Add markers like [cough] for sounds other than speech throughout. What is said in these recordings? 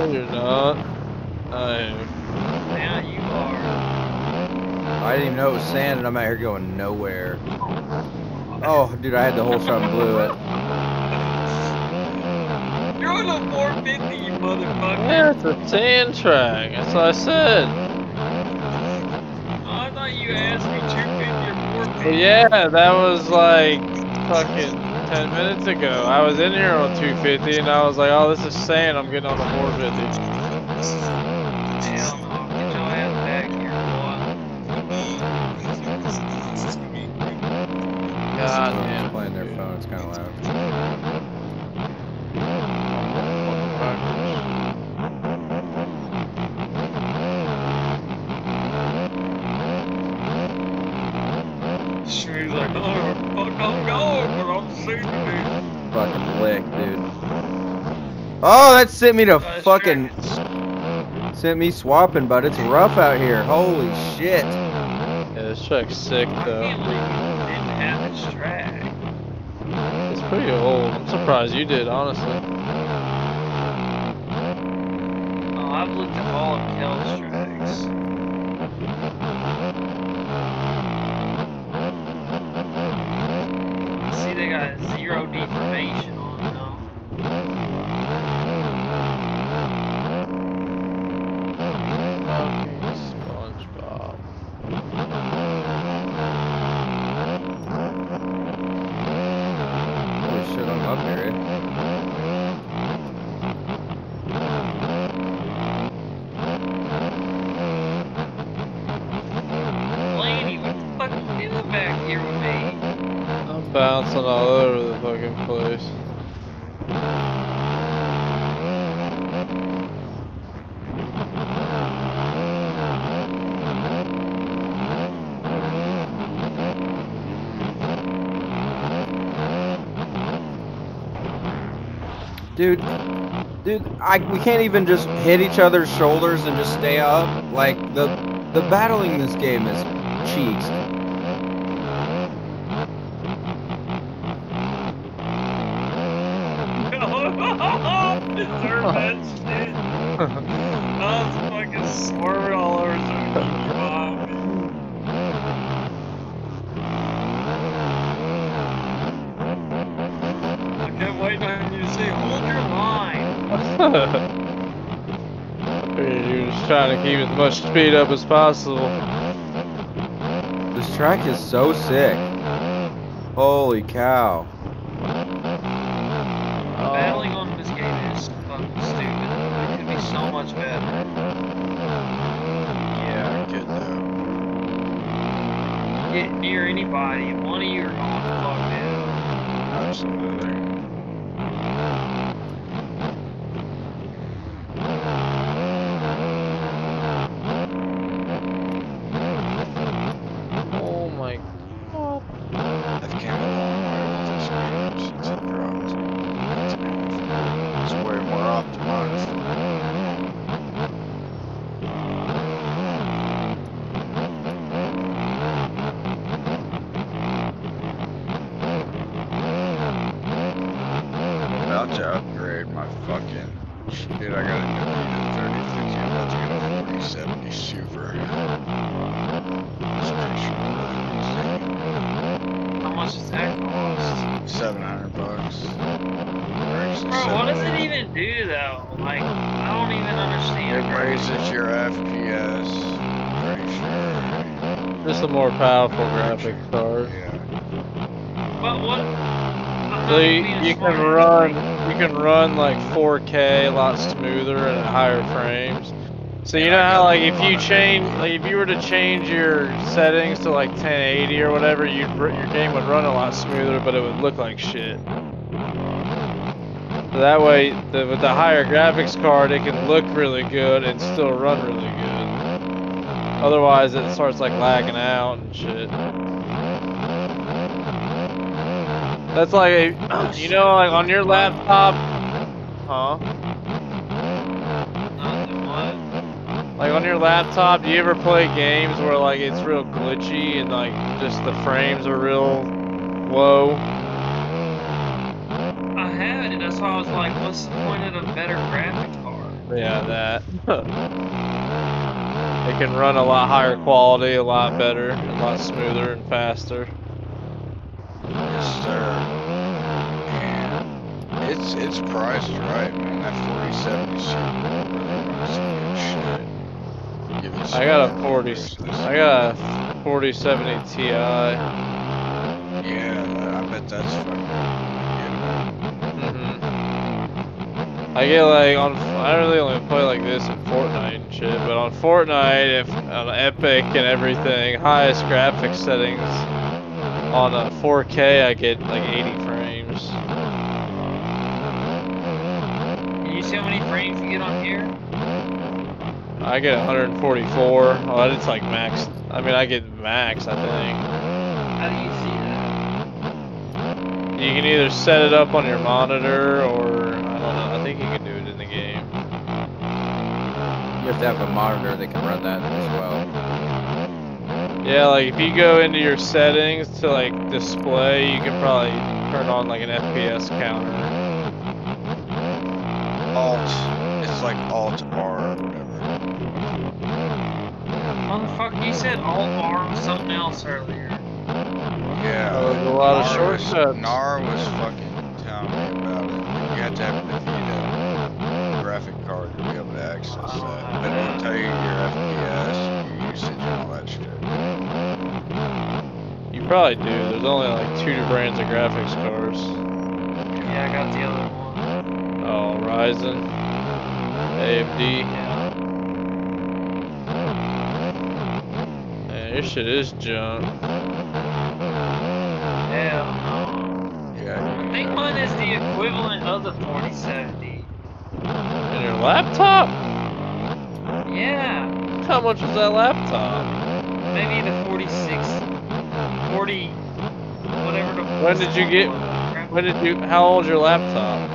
No, you're not. I am. Now you are. I didn't even know it was sand, and I'm out here going nowhere. Oh, dude, I had the whole shot and blew it. You're on a 450, you motherfucker. Yeah, it's a sand track. That's what I said. Oh, I thought you asked me 250 or 450. Yeah, that was like fucking 10 minutes ago. I was in here on 250 and I was like, oh, this is sand. I'm getting on the 450. Hell get your ass back here, God Someone's damn. playing their dude. phone. It's kind of loud. boy. She's like, oh, fuck, I'm going, but I'm saving you. Fucking lick, dude. Oh, that sent me to Nice fucking track. sent me swapping, but it's rough out here. Holy shit. Yeah, this track's sick I though. can't believe you didn't have this track. It's pretty old. I'm surprised you did, honestly. Oh, I've looked at all of Kellz tracks. See, they got zero deformation on them. SpongeBob. Holy shit, I'm up here. eh? Laney, what the fuck are you doing back here with me? I'm bouncing all over the fucking place. Dude, dude, I we can't even just hit each other's shoulders and just stay up. Like the the battling in this game is cheeks. [laughs] Deserve that shit. I was fucking swerving all over some behind me. I kept waiting on you to say, hold your line. Figured you were just trying to keep as much speed up as possible. This track is so sick. Holy cow. Battling on this game is fucking stupid. It could be so much better. Yeah, I get that. Get near anybody, one of you are going to fuck down. Absolutely. Oh my god. I've came a long it dropped. It's way more optimized. I'm about to upgrade my fucking. Dude, I got a new 3050. I'm about to get a 4070 Super. It's pretty sure. How much does that cost? Seven hundred bucks. Bro, what does it even do though? Like, I don't even understand. It raises your FPS. Pretty sure. Just a more powerful graphics card. Yeah. But what? So you, you can run you can run like 4K a lot smoother and at higher frames. So you know how like if you change like if you were to change your settings to like 1080 or whatever, you'd your game would run a lot smoother, but it would look like shit. So that way, the, with the higher graphics card, it can look really good and still run really good. Otherwise, it starts like lagging out and shit. That's like, a, [clears throat] you know, like on your laptop, huh? Nothing, what? Like on your laptop, do you ever play games where like it's real glitchy and like just the frames are real low? I haven't, and that's why I was like, what's the point of a better graphic card? Yeah, that. [laughs] it can run a lot higher quality, a lot better, a lot smoother and faster. Yes, sir. And it's it's priced right, man. That 4070 Super really runs good shit. Give it I got a 40. versus. I got a 4070 Ti. Yeah, I bet that's fucking good. hmm I get like on. I really only play like this in Fortnite and shit, but on Fortnite, if on Epic and everything, highest graphics settings on a 4K, I get like 80 frames. Can you see how many frames you get on here? I get 144. Oh, it's like max. I mean, I get max. I think How do you see that? you can either set it up on your monitor or I don't know. I think you can do it in the game. You have to have a monitor that can run that as well. Yeah, like if you go into your settings to like display, you can probably turn on like an FPS counter. Alt. It's like Alt R or whatever. Motherfucker, you said Alt R was something else earlier. Yeah. There's a lot of Nar was- shortcuts. Nar was fucking telling me about it. You have to have the Nvidia graphic card to be able to access that. But it'll tell you your FPS, your usage, and all that shit. You probably do. There's only like two brands of graphics cards. Yeah, I got the other one. Oh, Ryzen, AMD. Yeah. Your shit is junk. Hell. Yeah. I think mine is the equivalent of the 4070. And your laptop? Yeah. How much is that laptop? Maybe the 46, 40, whatever the. When did you get- When did you? How old's your laptop?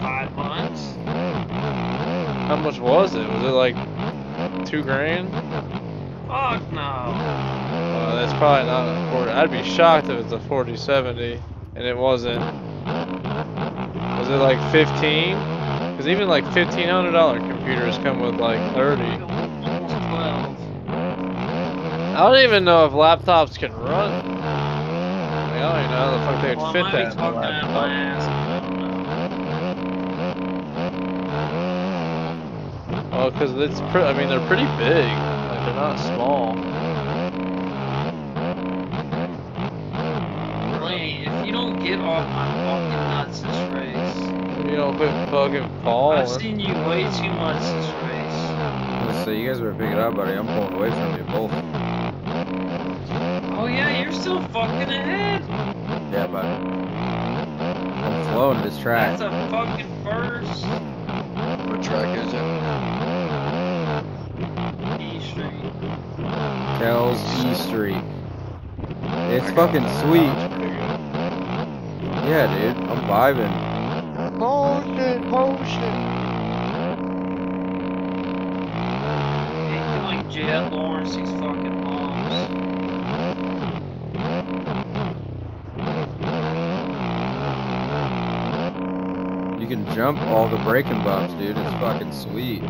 Five months. How much was it? Was it like two grand? Fuck no. Uh, that's probably not a 40. I'd be shocked if it's a 4070 and it wasn't. Was it like 15? Because even like $1,500 computers come with like 30. Almost 12. I don't even know if laptops can run. I, mean, I don't even know how the fuck they Well, fit that in a talking out of my laptop. ass. I don't know. Well, because it's I mean, they're pretty big. Like, they're not small. Wait, if you don't get off my fucking nuts this race, You don't quit fucking falling. I've seen you way too much this race. So you guys better pick it up, buddy. I'm pulling away from you both. Oh yeah, you're still fucking ahead. Yeah, but I'm flowing this track. That's a fucking first. What track is it? Street. Kellz E Street. It's fucking sweet. That's pretty good. Yeah, dude. I'm vibing. Shit! Shit! Acting like Jett Lawrence, these fucking moms. You can jump all the braking bumps, dude. It's fucking sweet.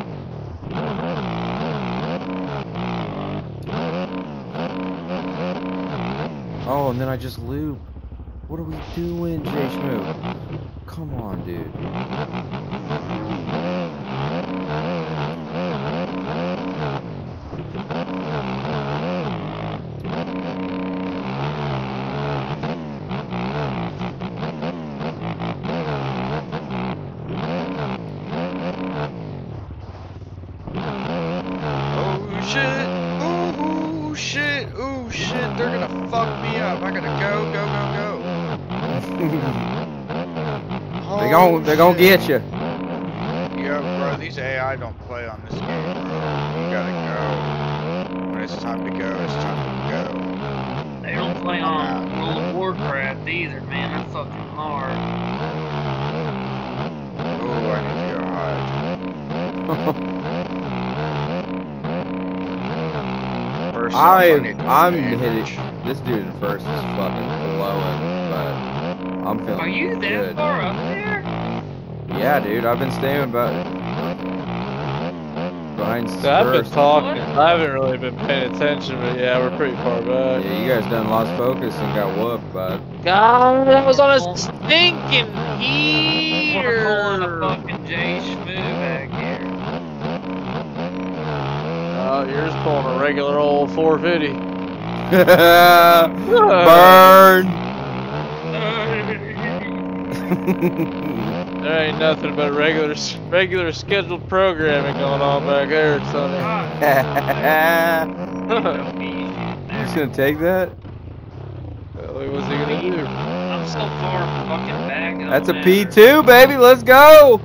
Oh, and then I just loop. What are we doing, Jay Schmoo? Come on, dude. Oh shit! Ooh shit! Ooh shit! They're gonna fuck me up. I gotta go, go, go, go. they gon' they gon' shit. get you. Yo, bro, these AI don't play on this game, bro. You gotta go. When it's time to go, it's time to go. They don't play on World of Warcraft either, man. They're fucking hard. Ooh, I need to go hide. [laughs] first, I, I'm manage. hitting this dude in first is fucking blowing, but I'm feeling Are you that good. far up there? Yeah, dude, I've been staying about behind So I've been talking. I haven't really been paying attention, but yeah, we're pretty far back. Yeah, you guys done lost focus and got whooped, bud. God, that was on a stinking We're pulling a fucking J Schmoo back here. Oh, you're just pulling a regular old 450. [laughs] Burn. [laughs] [laughs] There ain't nothing but regular, regular scheduled programming going on back there, Sonny. Just [laughs] [laughs] gonna take that? What's he gonna do? I'm so far fucking back. That's a I'm never- P2, baby. Let's go.